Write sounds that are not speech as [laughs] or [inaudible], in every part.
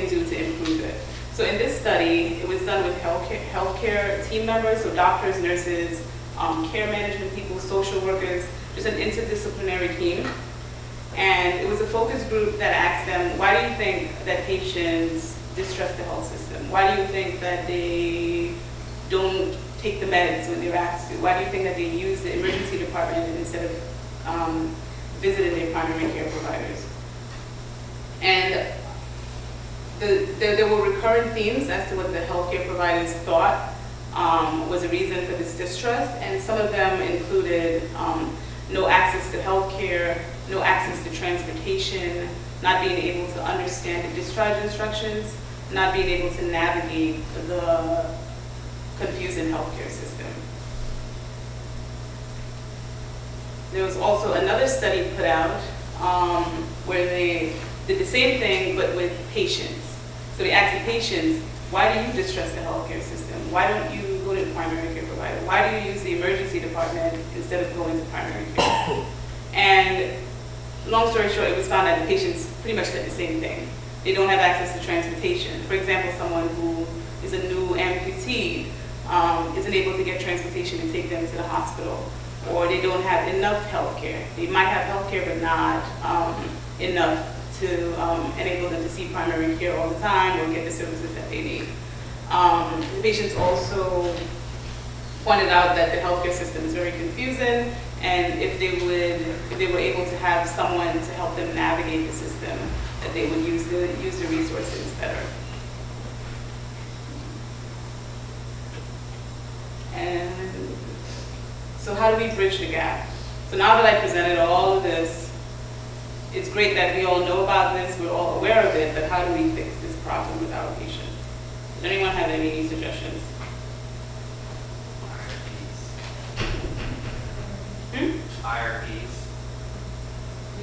can do to improve it. So in this study, it was done with healthcare, healthcare team members, so doctors, nurses, um, care management people, social workers, just an interdisciplinary team. And it was a focus group that asked them, why do you think that patients distrust the health system? Why do you think that they don't take the meds when they're asked to? Why do you think that they use the emergency department instead of um, visiting their primary care providers? And the, the, there were recurrent themes as to what the healthcare providers thought um, was a reason for this distrust, and some of them included um, no access to healthcare, no access to transportation, not being able to understand the discharge instructions, not being able to navigate the confusing healthcare system. There was also another study put out um, where they did the same thing but with patients. So they asked the patients, why do you distrust the healthcare system? Why don't you go to the primary care provider? Why do you use the emergency department instead of going to primary care? [coughs] And long story short, it was found that the patients pretty much said the same thing. They don't have access to transportation. For example, someone who is a new amputee um, isn't able to get transportation and take them to the hospital, or they don't have enough health care. They might have health care, but not um, enough to um, enable them to see primary care all the time or get the services that they need. Um, the patients also pointed out that the healthcare system is very confusing, and if they would, if they were able to have someone to help them navigate the system, that they would use the use the resources better. And so how do we bridge the gap? So now that I presented all of this, it's great that we all know about this, we're all aware of it, but how do we fix this problem with our patients? Does anyone have any suggestions? Hmm? IRBs,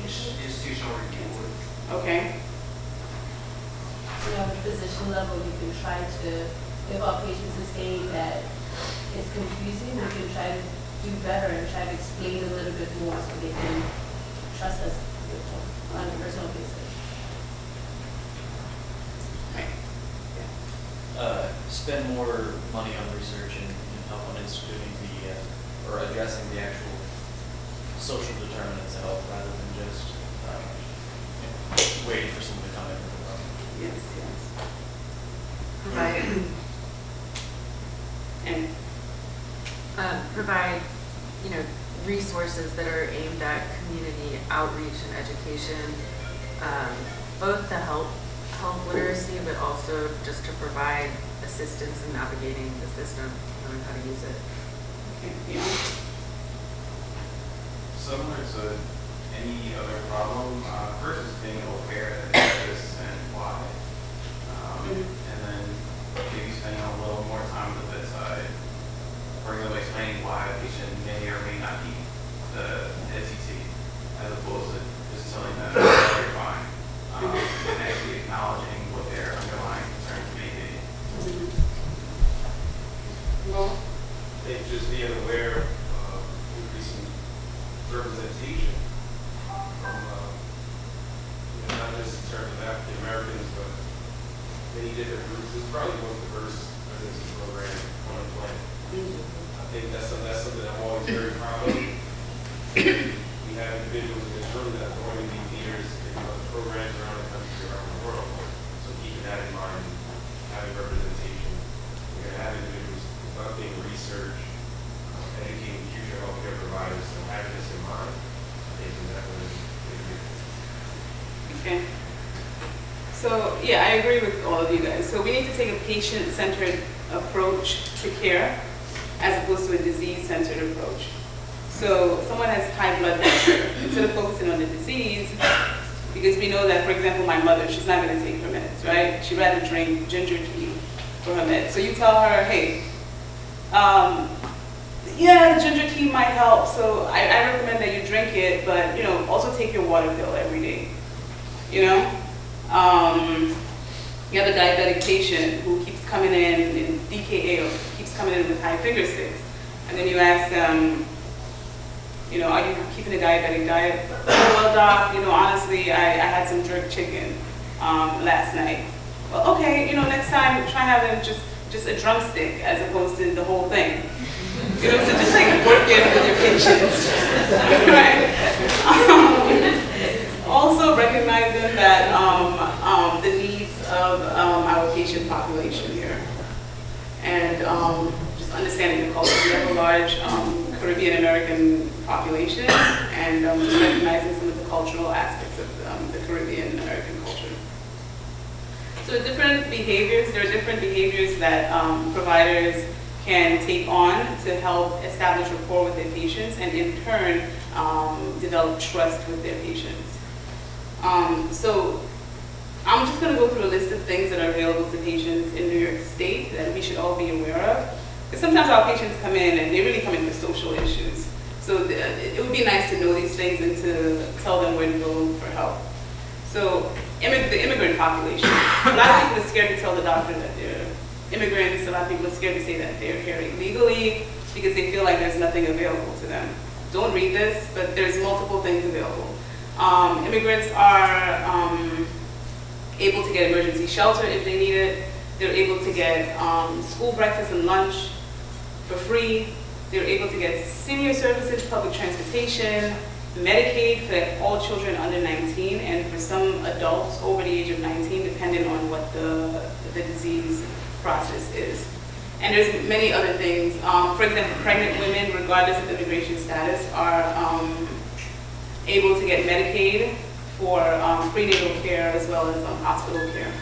ins- institutional review boards. Okay, you know, physician level, you can try to, if our patients are saying that it's confusing, we can try to do better and try to explain a little bit more so they can trust us on a personal basis. right. uh, spend more money on research and, and help on instituting the, uh, or addressing the actual social determinants of health rather than just, uh, you know, waiting for someone to come in with a problem. Yes, yes. Provide, [clears throat] And, uh, provide, you know, resources that are aimed at community outreach and education, um, both to help health literacy, but also just to provide assistance in navigating the system, knowing how to use it. yeah, Similar to any other problem, uh, first is being aware that it exists and why. Um, Mhm. And then maybe spending a little more time at the bedside, or you know, explaining why a patient may or may not need the SET, as opposed to just telling them that they're fine. Um, And actually acknowledging what their underlying concerns may be. Mhm. Well, think just being aware of increasing representation from, uh, you know, not just in terms of African Americans, but many different groups. It's probably the most diverse residency program on the planet. mhm. I think that's something, that's something I'm always very proud of. We have individuals in this room that are going to be leaders in other programs around the country, around the world. So keeping that in mind, having representation, have individuals conducting research, uh, educating future healthcare providers, having this in mind, big Okay. So, yeah, I agree with all of you guys. So we need to take a patient-centered approach to care as opposed to a disease-centered approach. So someone has high blood pressure, instead of focusing on the disease, because we know that, for example, my mother, she's not gonna take her meds, right? She'd rather drink ginger tea for her meds. So you tell her, hey, um, yeah, ginger tea might help, so I, I recommend that you drink it, but, you know, also take your water pill every day you know? Um, you have a diabetic patient who keeps coming in in DKA or keeps coming in with high finger sticks. And then you ask them, you know, are you keeping a diabetic diet? Well, doc, you know, honestly, I, I had some jerk chicken um, last night. Well, okay, you know, next time, try having just, just a drumstick as opposed to the whole thing. You know, so just like work in with your patients, [laughs] right? Um, Also recognizing that, um, um, the needs of, um, our patient population here. And, um, just understanding the culture. We have a large, Caribbean American population and, um, recognizing some of the cultural aspects of, um, the Caribbean American culture. So different behaviors, there are different behaviors that um, providers can take on to help establish rapport with their patients and in turn um, develop trust with their patients. Um, So I'm just going to go through a list of things that are available to patients in New York State that we should all be aware of. Sometimes our patients come in and they really come in with social issues. So it would be nice to know these things and to tell them where to go for help. So the immigrant population, a lot of people are scared to tell the doctor that they're immigrants. A lot of people are scared to say that they're here illegally because they feel like there's nothing available to them. Don't read this, but there's multiple things available. Um, immigrants are um, able to get emergency shelter if they need it. They're able to get um, school breakfast and lunch for free. They're able to get senior services, public transportation, Medicaid for all children under 19, and for some adults over the age of 19, depending on what the, the disease process is. And there's many other things. Um, for example, pregnant women, regardless of immigration status, are um, able to get Medicaid for um, prenatal care as well as um, hospital care.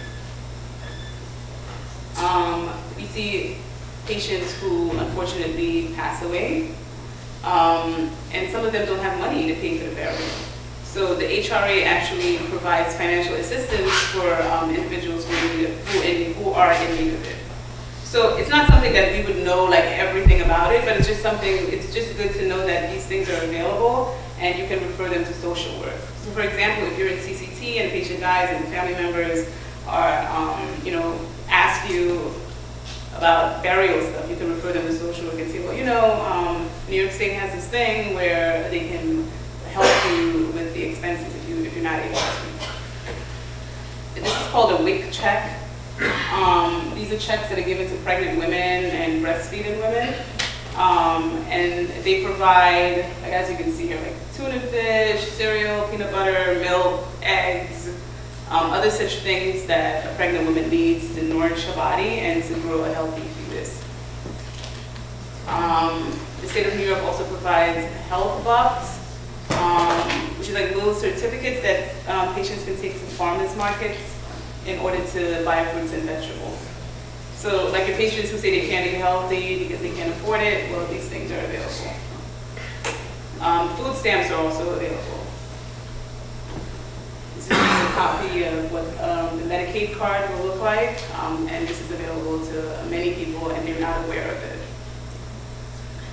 Um, we see patients who unfortunately pass away, um, and some of them don't have money to pay for the burial. So the HRA actually provides financial assistance for um, individuals who, who, in, who are in need of it. So it's not something that we would know like everything about it, but it's just something, it's just good to know that these things are available and you can refer them to social work. So for example, if you're in CCT and a patient dies and family members are, um, you know, ask you about burial stuff, you can refer them to social work and say, well, you know, um, New York State has this thing where they can help you with the expenses if, you, if you're not able to. This is called a WIC check. Um, these are checks that are given to pregnant women and breastfeeding women. Um, and they provide, like as you can see here, like tuna fish, cereal, peanut butter, milk, eggs, um, other such things that a pregnant woman needs to nourish her body and to grow a healthy fetus. Um, the state of New York also provides health bucks, um, which is like little certificates that um, patients can take to farmers markets in order to buy fruits and vegetables. So like your patients who say they can't eat healthy because they can't afford it, well, these things are available. Um, food stamps are also available. This is just a copy of what um, the Medicaid card will look like, um, and this is available to many people and they're not aware of it.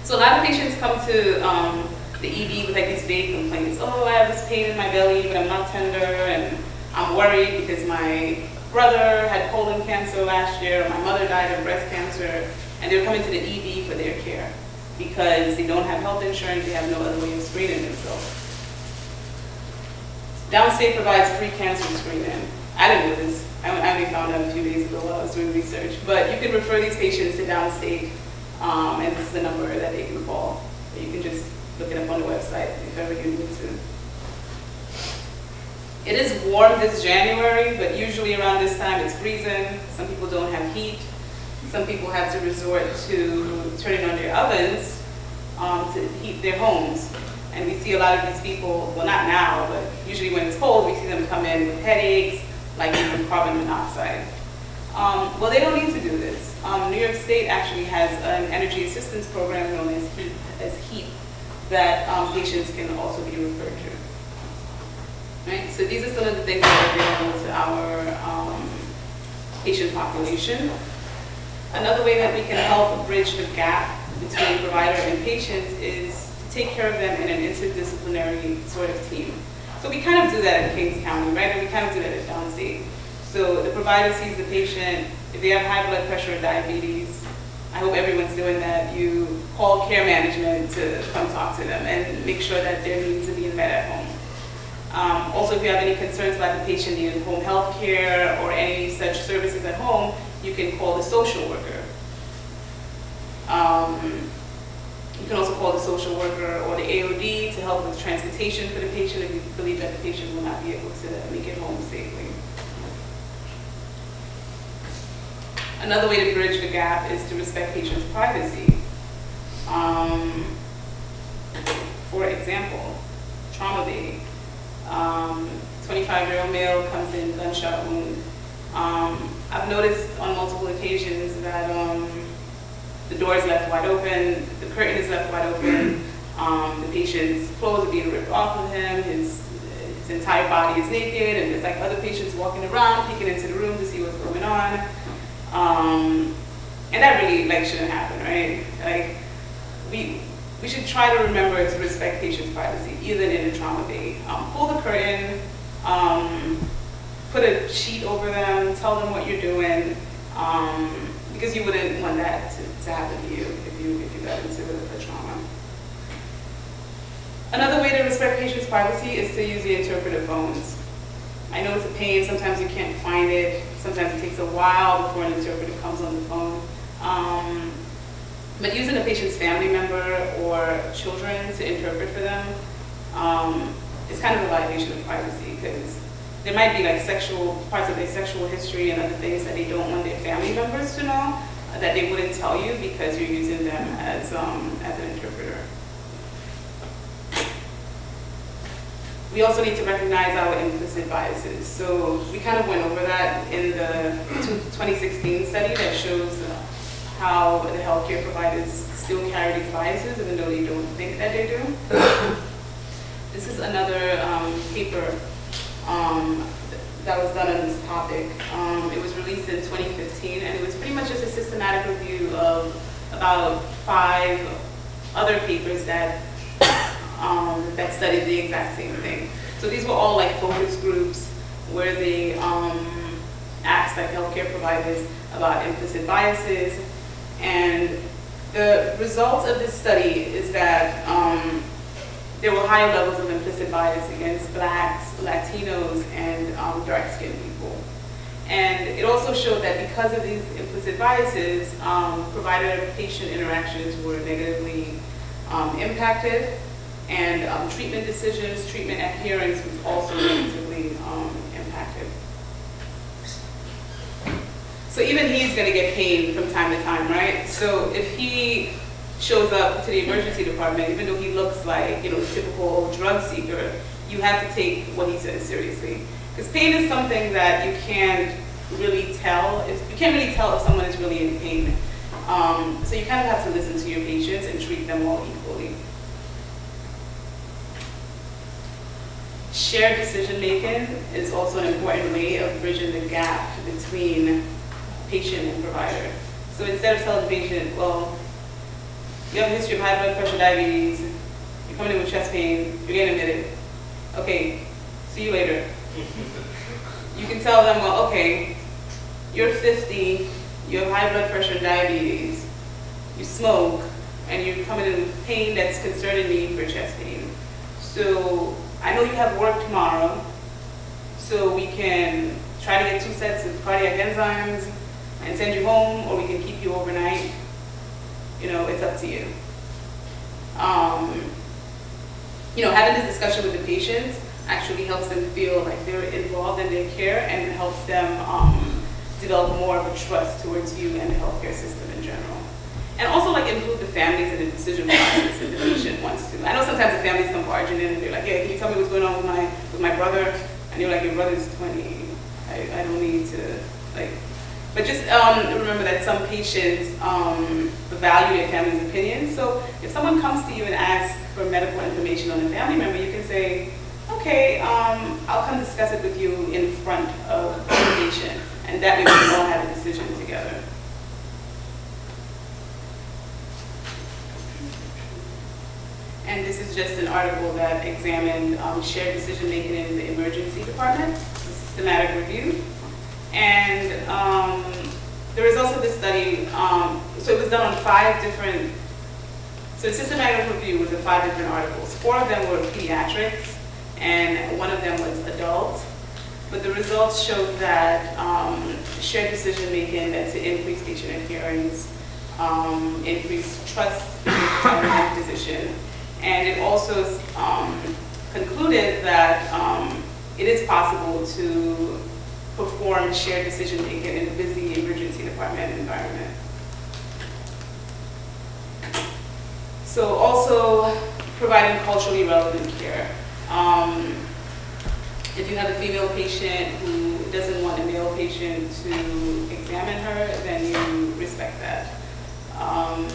So a lot of patients come to um, the ED with like these vague complaints. Oh, I have this pain in my belly, but I'm not tender, and I'm worried because my brother had colon cancer last year, my mother died of breast cancer, and they're coming to the ED for their care because they don't have health insurance, they have no other way of screening themselves. Downstate provides free cancer screening. I didn't know this. I only found out a few days ago while I was doing research. But you can refer these patients to Downstate, um, and this is the number that they can call. You can just look it up on the website if ever you need to. It is warm this January, but usually around this time it's freezing. Some people don't have heat. Some people have to resort to turning on their ovens um, to heat their homes. And we see a lot of these people, well not now, usually when it's cold, we see them come in with headaches, like even carbon monoxide. Um, well, they don't need to do this. Um, New York State actually has an energy assistance program known as HEAP, as that um, patients can also be referred to. Right? So these are some of the things that are available to our um, patient population. Another way that we can help bridge the gap between provider and patients is to take care of them in an interdisciplinary sort of team. So we kind of do that in Kings County, right? And we kind of do that at Downstate. So the provider sees the patient, if they have high blood pressure or diabetes, I hope everyone's doing that, you call care management to come talk to them and make sure that their needs are being met at home. Um, also, if you have any concerns about the patient needing home health care or any such services at home, you can call the social worker. Um, You can also call the social worker or the AOD to help with transportation for the patient if you believe that the patient will not be able to make it home safely. Another way to bridge the gap is to respect patients' privacy. Um, For example, trauma bay. 25-year-old male comes in gunshot wound. Um, I've noticed on multiple occasions that um, the door is left wide open, the curtain is left wide open, um, the patient's clothes are being ripped off of him, his, his entire body is naked, and there's like other patients walking around, peeking into the room to see what's going on. Um, and that really like shouldn't happen, right? Like, we, we should try to remember to respect patients' privacy, even in a trauma bay. Um, pull the curtain, um, put a sheet over them, tell them what you're doing, um, because you wouldn't want that to, happen to you if you if you got into a trauma. Another way to respect patients' privacy is to use the interpretive phones. I know it's a pain, sometimes you can't find it, sometimes it takes a while before an interpreter comes on the phone. Um, but using a patient's family member or children to interpret for them um, is kind of a violation of privacy because there might be like sexual, parts of their sexual history and other things that they don't want their family members to know that they wouldn't tell you because you're using them as, um, as an interpreter. We also need to recognize our implicit biases. So we kind of went over that in the 2016 study that shows how the healthcare providers still carry these biases even though they don't think that they do. [laughs] This is another um, paper um, that was done on this topic. Um, it was released in 2015 and it was pretty much just a systematic review of about five other papers that um, that studied the exact same thing. So these were all like focus groups where they um, asked like healthcare providers about implicit biases. And the results of this study is that um, there were higher levels of implicit bias against blacks, Latinos, and um, dark-skinned people. And it also showed that because of these implicit biases, um, provider-patient interactions were negatively um, impacted, and um, treatment decisions, treatment adherence was also negatively um, impacted. So even he's going to get pain from time to time, right? So if he shows up to the emergency department, even though he looks like, you know, the typical drug seeker, you have to take what he says seriously. Because pain is something that you can't really tell. If, you can't really tell if someone is really in pain. Um, so you kind of have to listen to your patients and treat them all equally. Shared decision making is also an important way of bridging the gap between patient and provider. So instead of telling the patient, well, you have a history of high blood pressure, diabetes, you're coming in with chest pain, you're getting admitted. Okay, see you later. you can tell them, well, okay, you're 50, you have high blood pressure diabetes, you smoke, and you're coming in with pain that's concerning me for chest pain. So I know you have work tomorrow, so we can try to get two sets of cardiac enzymes and send you home, or we can keep you overnight. You know, it's up to you. Um, you know, having this discussion with the patients actually helps them feel like they're involved in their care and helps them um, develop more of a trust towards you and the healthcare system in general. And also like include the families in the decision process if the patient wants to. I know sometimes the families come barging in and they're like, yeah, can you tell me what's going on with my with my brother? And you're like, your brother's 20. I, I don't need to like but just um, remember that some patients um, value their family's opinion. So if someone comes to you and asks for medical information on a family member, you can say, okay, um, I'll come discuss it with you in front of the patient. And that way we can all have a decision together. And this is just an article that examined um, shared decision making in the emergency department, systematic review. And um, there was also this study, um, so it was done on five different, so the systematic review was in five different articles. Four of them were pediatrics, and one of them was adult. but the results showed that um, shared decision-making led to increased patient adherence, um, increased trust in the physician. And it also um, concluded that um, it is possible to perform shared decision-making in a busy emergency department environment. So also providing culturally relevant care. Um, if you have a female patient who doesn't want a male patient to examine her, then you respect that. Um,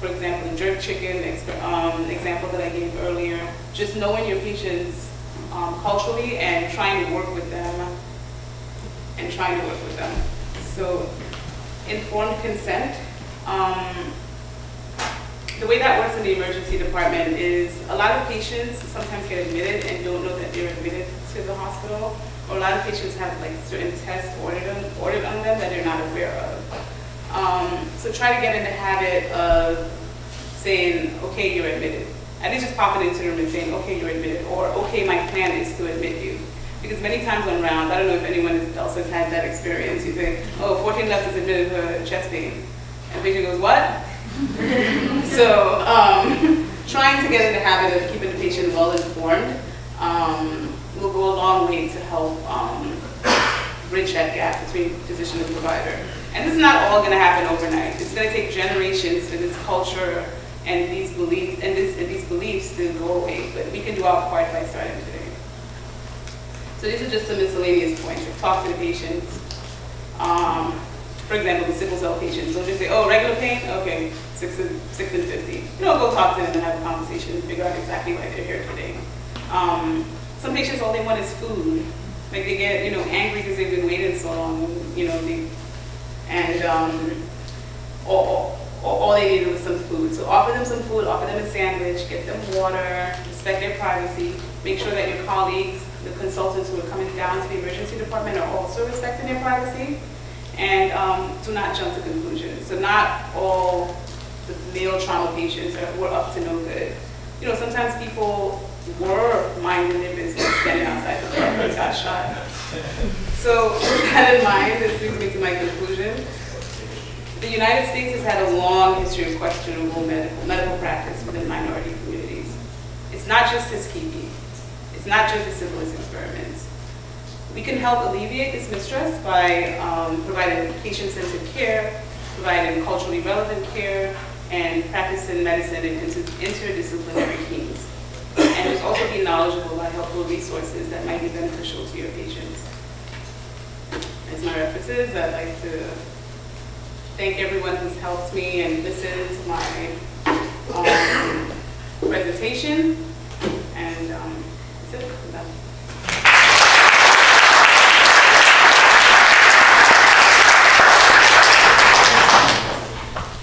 for example, the jerk chicken um, example that I gave earlier, just knowing your patients um, culturally and trying to work with them and trying to work with them. So informed consent. Um, the way that works in the emergency department is a lot of patients sometimes get admitted and don't know that they're admitted to the hospital. Or a lot of patients have like certain tests ordered on, ordered on them that they're not aware of. Um, so try to get in the habit of saying, okay, you're admitted. At least just popping into the room and saying, okay, you're admitted, or okay, my plan is to admit you. Because many times on rounds, I don't know if anyone else has had that experience, you think, oh, 14 left is admitted for chest pain. And the patient goes, what? [laughs] so um, trying to get in the habit of keeping the patient well informed um, will go a long way to help um, bridge that gap between physician and provider. And this is not all going to happen overnight. It's going to take generations for this culture and these beliefs and, this, and these beliefs to go away. But we can do our part by starting today. So these are just some miscellaneous points. Talk to the patients. Um, for example, the sickle cell patients, they'll just say, oh, regular pain? Okay, six and, six and 50. You know, go talk to them and have a conversation and figure out exactly why they're here today. Um, some patients, all they want is food. Like they get, you know, angry because they've been waiting so long, you know, they, and um, all, all, they needed was some food. So offer them some food, offer them a sandwich, get them water, respect their privacy, make sure that your colleagues, the consultants who are coming down to the emergency department are also respecting their privacy and um, do not jump to conclusions. So not all the male trauma patients are, were up to no good. You know, sometimes people were minding their business, standing outside the door and got shot. So with that in mind, this leads me to my conclusion. The United States has had a long history of questionable medical, medical practice within minority communities. It's not just Tuskegee. It's not just the syphilis experiments. We can help alleviate this mistrust by um, providing patient-centered care, providing culturally relevant care, and practicing medicine in inter interdisciplinary teams. And just also be knowledgeable about helpful resources that might be beneficial to your patients. As my references, I'd like to thank everyone who's helped me and this is my um, presentation. And um, that's it.